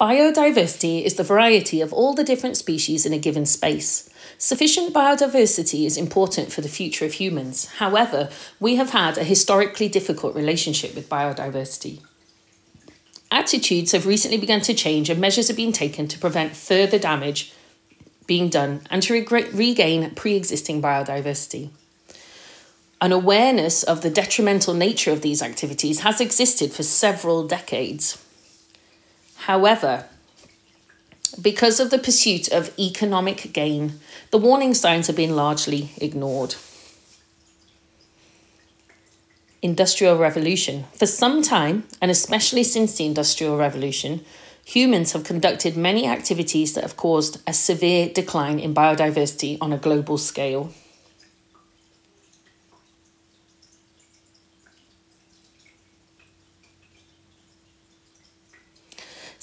Biodiversity is the variety of all the different species in a given space. Sufficient biodiversity is important for the future of humans. However, we have had a historically difficult relationship with biodiversity. Attitudes have recently begun to change and measures are being taken to prevent further damage being done and to re- regain pre existing biodiversity. An awareness of the detrimental nature of these activities has existed for several decades. However, because of the pursuit of economic gain, the warning signs have been largely ignored. Industrial Revolution. For some time, and especially since the Industrial Revolution, humans have conducted many activities that have caused a severe decline in biodiversity on a global scale.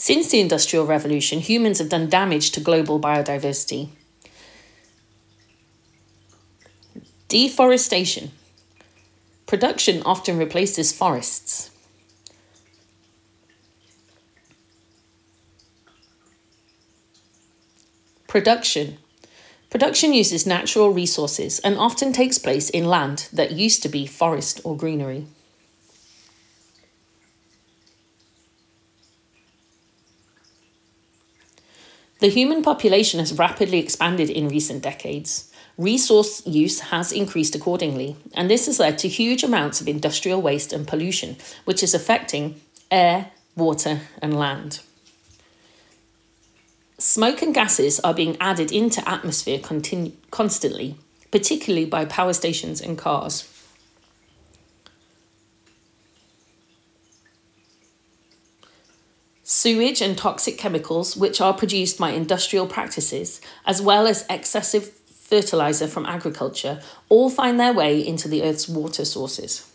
Since the Industrial Revolution, humans have done damage to global biodiversity. Deforestation. Production often replaces forests. Production. Production uses natural resources and often takes place in land that used to be forest or greenery. The human population has rapidly expanded in recent decades. Resource use has increased accordingly, and this has led to huge amounts of industrial waste and pollution, which is affecting air, water, and land. Smoke and gases are being added into atmosphere constantly, particularly by power stations and cars. Sewage and toxic chemicals, which are produced by industrial practices, as well as excessive fertilizer from agriculture, all find their way into the Earth's water sources.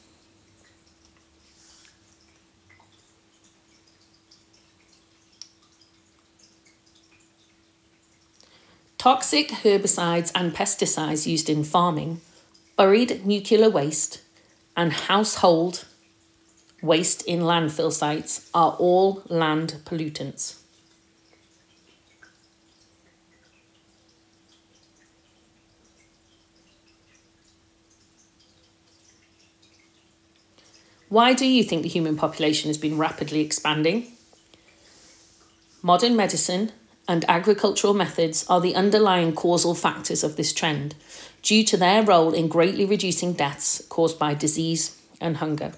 Toxic herbicides and pesticides used in farming, buried nuclear waste, and household waste in landfill sites are all land pollutants. Why do you think the human population has been rapidly expanding? Modern medicine and agricultural methods are the underlying causal factors of this trend, due to their role in greatly reducing deaths caused by disease and hunger.